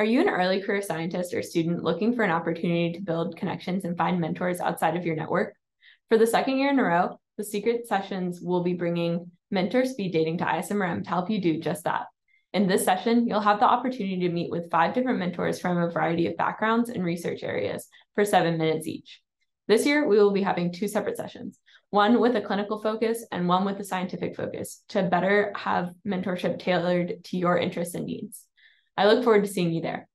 Are you an early career scientist or student looking for an opportunity to build connections and find mentors outside of your network? For the second year in a row, the Secret Sessions will be bringing mentor speed dating to ISMRM to help you do just that. In this session, you'll have the opportunity to meet with five different mentors from a variety of backgrounds and research areas for seven minutes each. This year, we will be having two separate sessions, one with a clinical focus and one with a scientific focus to better have mentorship tailored to your interests and needs. I look forward to seeing you there.